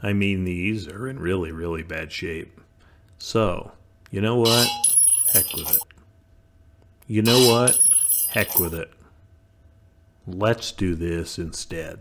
I mean, these are in really, really bad shape. So, you know what? Heck with it. You know what? Heck with it. Let's do this instead.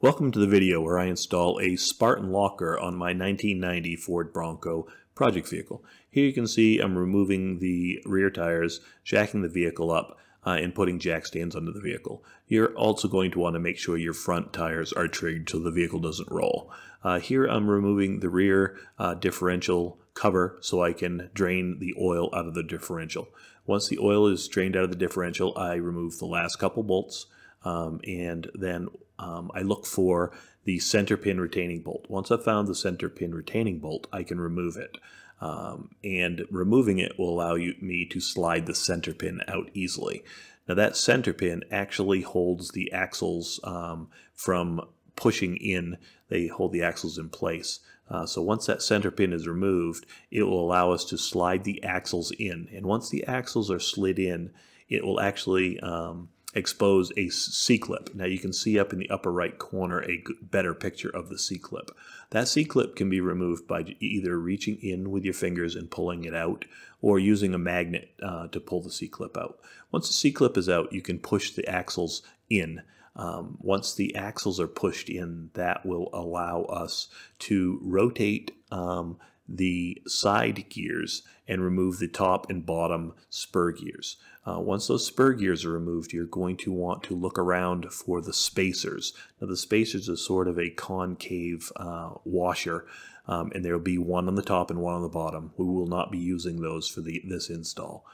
Welcome to the video where I install a Spartan locker on my 1990 Ford Bronco project vehicle. Here you can see I'm removing the rear tires, jacking the vehicle up, uh, and putting jack stands under the vehicle. You're also going to want to make sure your front tires are triggered so the vehicle doesn't roll. Uh, here I'm removing the rear uh, differential cover so I can drain the oil out of the differential. Once the oil is drained out of the differential, I remove the last couple bolts um, and then um, I look for the center pin retaining bolt. Once I've found the center pin retaining bolt, I can remove it. Um, and removing it will allow you, me to slide the center pin out easily. Now that center pin actually holds the axles um, from pushing in. They hold the axles in place. Uh, so once that center pin is removed, it will allow us to slide the axles in. And once the axles are slid in, it will actually um, expose a C-clip. Now you can see up in the upper right corner a better picture of the C-clip. That C-clip can be removed by either reaching in with your fingers and pulling it out or using a magnet uh, to pull the C-clip out. Once the C-clip is out, you can push the axles in. Um, once the axles are pushed in, that will allow us to rotate um, the side gears and remove the top and bottom spur gears. Uh, once those spur gears are removed, you're going to want to look around for the spacers. Now the spacers are sort of a concave uh, washer um, and there will be one on the top and one on the bottom. We will not be using those for the, this install.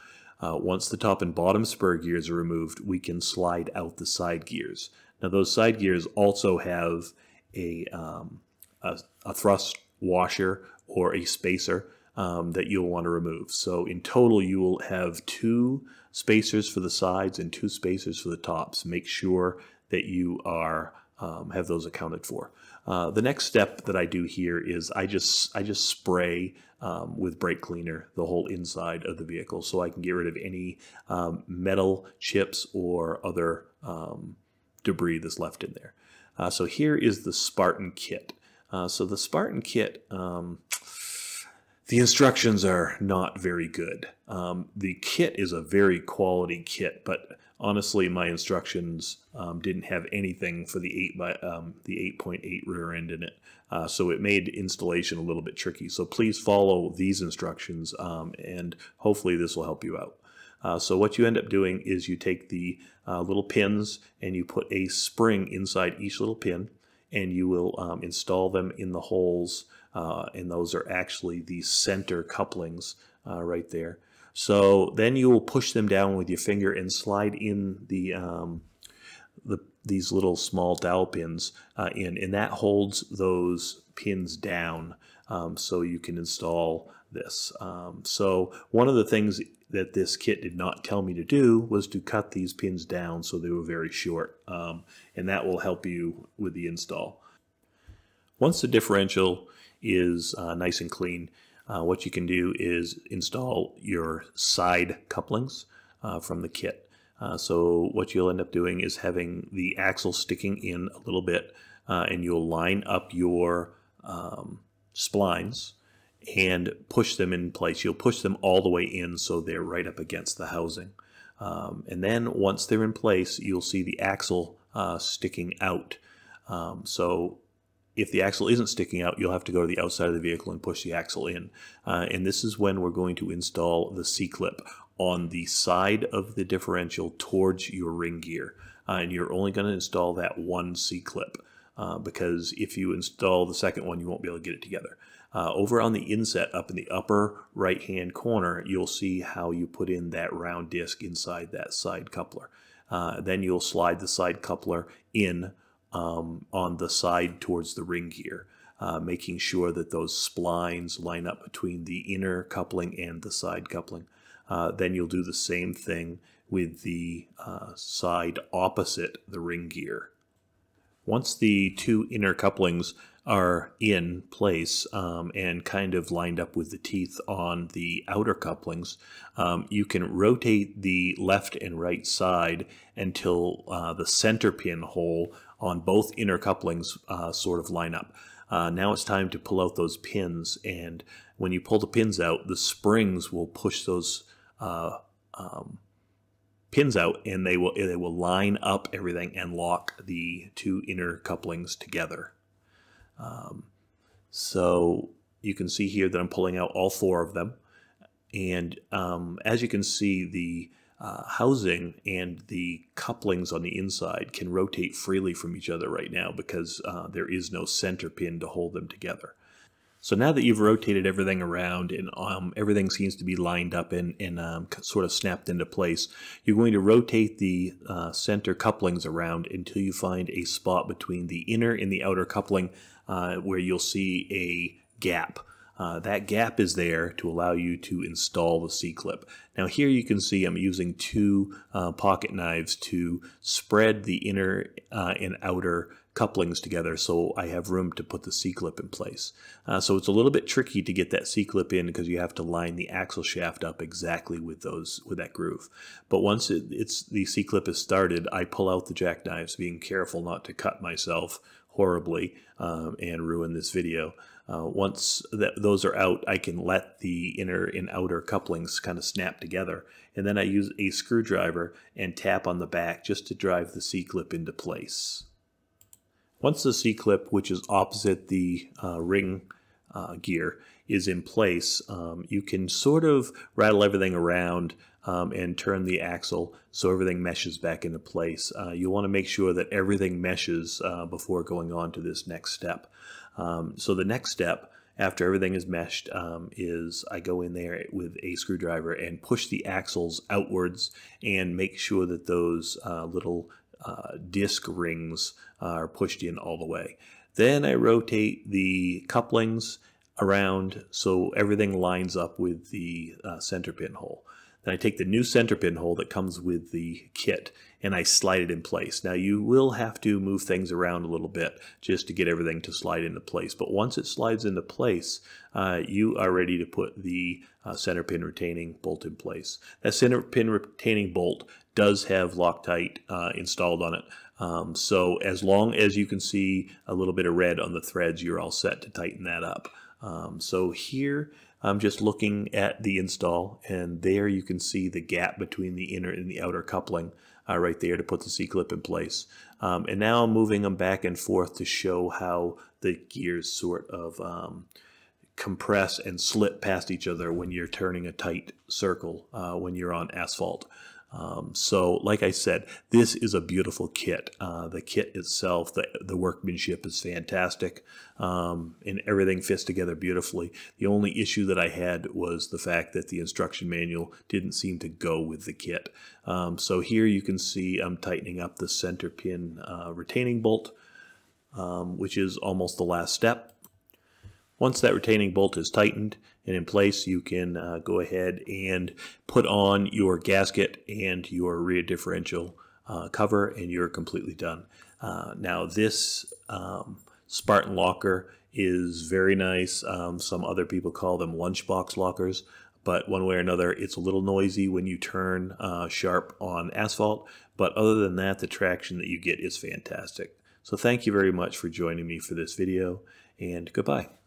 Uh, once the top and bottom spur gears are removed, we can slide out the side gears. Now those side gears also have a, um, a, a thrust washer or a spacer um, that you'll want to remove. So in total, you will have two spacers for the sides and two spacers for the tops. Make sure that you are um, have those accounted for. Uh, the next step that I do here is I just I just spray um, with brake cleaner the whole inside of the vehicle so I can get rid of any um, metal chips or other um, debris that's left in there. Uh, so here is the Spartan kit. Uh, so the Spartan kit, um, the instructions are not very good. Um, the kit is a very quality kit, but honestly, my instructions um, didn't have anything for the eight by um, the 8.8 rear end in it, uh, so it made installation a little bit tricky. So please follow these instructions, um, and hopefully this will help you out. Uh, so what you end up doing is you take the uh, little pins and you put a spring inside each little pin and you will um, install them in the holes uh, and those are actually the center couplings uh, right there. So then you will push them down with your finger and slide in the, um, the these little small dowel pins uh, in, and that holds those pins down um, so you can install this. Um, so one of the things that this kit did not tell me to do was to cut these pins down so they were very short. Um, and that will help you with the install. Once the differential is uh, nice and clean, uh, what you can do is install your side couplings uh, from the kit. Uh, so what you'll end up doing is having the axle sticking in a little bit uh, and you'll line up your um, splines and push them in place. You'll push them all the way in so they're right up against the housing. Um, and then once they're in place, you'll see the axle uh, sticking out. Um, so if the axle isn't sticking out, you'll have to go to the outside of the vehicle and push the axle in. Uh, and this is when we're going to install the C-clip on the side of the differential towards your ring gear. Uh, and you're only going to install that one C-clip uh, because if you install the second one, you won't be able to get it together. Uh, over on the inset, up in the upper right hand corner, you'll see how you put in that round disc inside that side coupler. Uh, then you'll slide the side coupler in um, on the side towards the ring gear, uh, making sure that those splines line up between the inner coupling and the side coupling. Uh, then you'll do the same thing with the uh, side opposite the ring gear. Once the two inner couplings are in place um, and kind of lined up with the teeth on the outer couplings, um, you can rotate the left and right side until uh, the center pin hole on both inner couplings uh, sort of line up. Uh, now it's time to pull out those pins, and when you pull the pins out, the springs will push those uh, um, pins out, and they will they will line up everything and lock the two inner couplings together. Um, so you can see here that I'm pulling out all four of them, and um, as you can see, the uh, housing and the couplings on the inside can rotate freely from each other right now because uh, there is no center pin to hold them together. So now that you've rotated everything around and um, everything seems to be lined up and, and um, sort of snapped into place, you're going to rotate the uh, center couplings around until you find a spot between the inner and the outer coupling uh, where you'll see a gap. Uh, that gap is there to allow you to install the C-clip. Now here you can see I'm using two uh, pocket knives to spread the inner uh, and outer couplings together so I have room to put the C-clip in place. Uh, so it's a little bit tricky to get that C-clip in because you have to line the axle shaft up exactly with those with that groove. But once it, it's the C-clip is started, I pull out the jackknives, being careful not to cut myself horribly um, and ruin this video. Uh, once that those are out, I can let the inner and outer couplings kind of snap together. And then I use a screwdriver and tap on the back just to drive the C-clip into place. Once the C-clip, which is opposite the uh, ring uh, gear, is in place, um, you can sort of rattle everything around um, and turn the axle so everything meshes back into place. Uh, you want to make sure that everything meshes uh, before going on to this next step. Um, so the next step after everything is meshed um, is I go in there with a screwdriver and push the axles outwards and make sure that those uh, little uh, disc rings are pushed in all the way. Then I rotate the couplings around so everything lines up with the uh, center pin hole. Then I take the new center pin hole that comes with the kit and I slide it in place. Now you will have to move things around a little bit just to get everything to slide into place. But once it slides into place, uh, you are ready to put the uh, center pin retaining bolt in place. That center pin retaining bolt does have Loctite uh, installed on it. Um, so as long as you can see a little bit of red on the threads, you're all set to tighten that up. Um, so here I'm just looking at the install and there you can see the gap between the inner and the outer coupling uh, right there to put the C-clip in place. Um, and now I'm moving them back and forth to show how the gears sort of um, compress and slip past each other when you're turning a tight circle uh, when you're on asphalt. Um, so, like I said, this is a beautiful kit. Uh, the kit itself, the, the workmanship is fantastic, um, and everything fits together beautifully. The only issue that I had was the fact that the instruction manual didn't seem to go with the kit. Um, so here you can see I'm tightening up the center pin uh, retaining bolt, um, which is almost the last step. Once that retaining bolt is tightened and in place, you can uh, go ahead and put on your gasket and your rear differential uh, cover and you're completely done. Uh, now this um, Spartan locker is very nice. Um, some other people call them lunchbox lockers, but one way or another, it's a little noisy when you turn uh, sharp on asphalt. But other than that, the traction that you get is fantastic. So thank you very much for joining me for this video and goodbye.